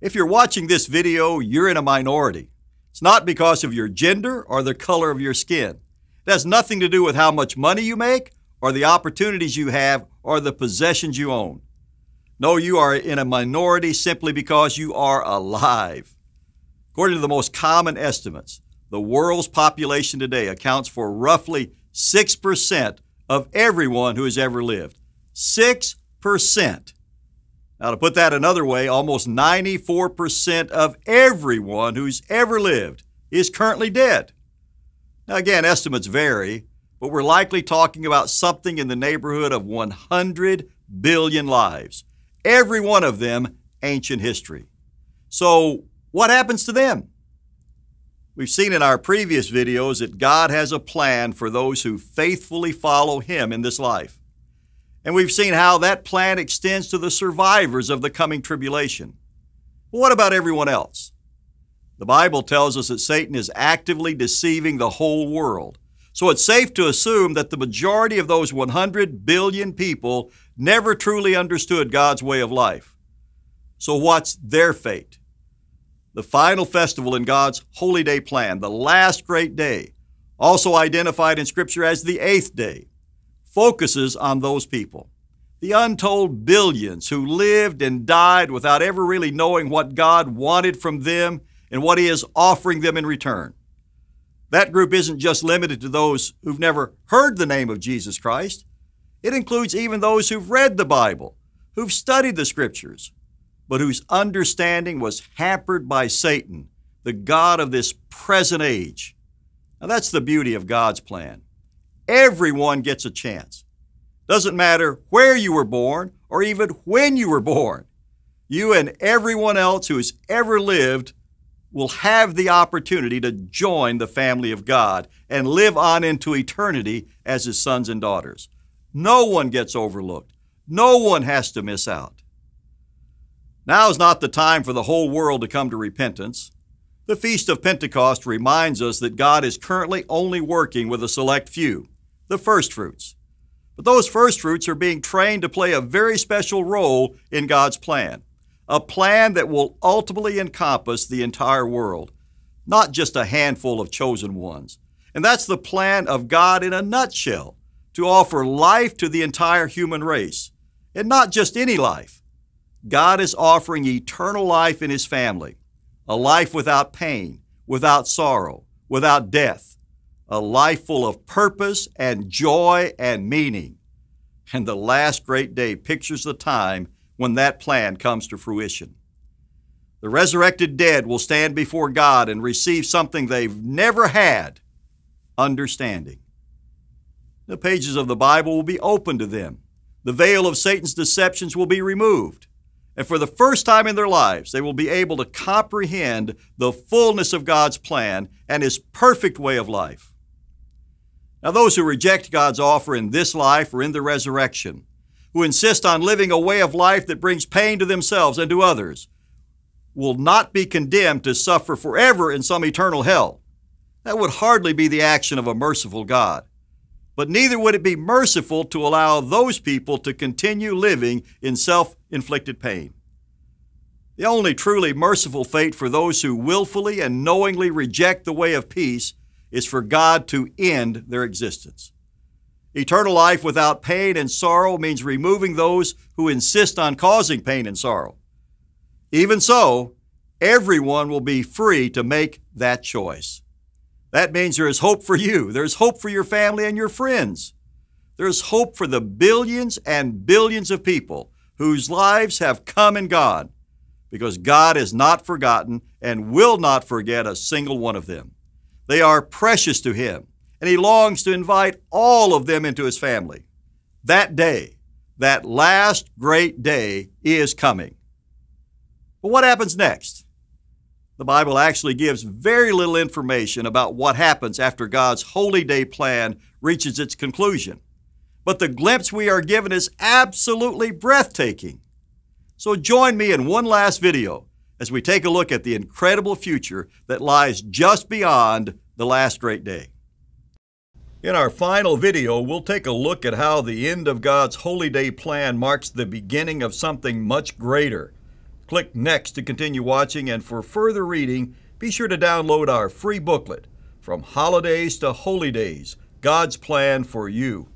If you're watching this video, you're in a minority. It's not because of your gender or the color of your skin. It has nothing to do with how much money you make or the opportunities you have or the possessions you own. No, you are in a minority simply because you are alive. According to the most common estimates, the world's population today accounts for roughly 6% of everyone who has ever lived. 6%. Now, to put that another way, almost 94% of everyone who's ever lived is currently dead. Now, again, estimates vary, but we're likely talking about something in the neighborhood of 100 billion lives, every one of them ancient history. So, what happens to them? We've seen in our previous videos that God has a plan for those who faithfully follow Him in this life. And we've seen how that plan extends to the survivors of the coming tribulation. what about everyone else? The Bible tells us that Satan is actively deceiving the whole world. So it's safe to assume that the majority of those 100 billion people never truly understood God's way of life. So what's their fate? The final festival in God's holy day plan, the last great day, also identified in Scripture as the eighth day, focuses on those people. The untold billions who lived and died without ever really knowing what God wanted from them and what He is offering them in return. That group isn't just limited to those who've never heard the name of Jesus Christ. It includes even those who've read the Bible, who've studied the Scriptures, but whose understanding was hampered by Satan, the God of this present age. Now, that's the beauty of God's plan. Everyone gets a chance. Doesn't matter where you were born or even when you were born. You and everyone else who has ever lived will have the opportunity to join the family of God and live on into eternity as his sons and daughters. No one gets overlooked. No one has to miss out. Now is not the time for the whole world to come to repentance. The Feast of Pentecost reminds us that God is currently only working with a select few the first fruits. But those first fruits are being trained to play a very special role in God's plan, a plan that will ultimately encompass the entire world, not just a handful of chosen ones. And that's the plan of God in a nutshell to offer life to the entire human race, and not just any life. God is offering eternal life in His family, a life without pain, without sorrow, without death, a life full of purpose and joy and meaning. And the last great day pictures the time when that plan comes to fruition. The resurrected dead will stand before God and receive something they've never had understanding. The pages of the Bible will be open to them. The veil of Satan's deceptions will be removed. And for the first time in their lives, they will be able to comprehend the fullness of God's plan and His perfect way of life. Now, those who reject God's offer in this life or in the resurrection, who insist on living a way of life that brings pain to themselves and to others, will not be condemned to suffer forever in some eternal hell. That would hardly be the action of a merciful God. But neither would it be merciful to allow those people to continue living in self inflicted pain. The only truly merciful fate for those who willfully and knowingly reject the way of peace is for God to end their existence. Eternal life without pain and sorrow means removing those who insist on causing pain and sorrow. Even so, everyone will be free to make that choice. That means there is hope for you. There's hope for your family and your friends. There's hope for the billions and billions of people whose lives have come and gone because God has not forgotten and will not forget a single one of them. They are precious to him, and he longs to invite all of them into his family. That day, that last great day, is coming. But what happens next? The Bible actually gives very little information about what happens after God's holy day plan reaches its conclusion. But the glimpse we are given is absolutely breathtaking. So join me in one last video as we take a look at the incredible future that lies just beyond the last great day. In our final video, we'll take a look at how the end of God's holy day plan marks the beginning of something much greater Click Next to continue watching, and for further reading, be sure to download our free booklet, From Holidays to Holy Days God's Plan for You.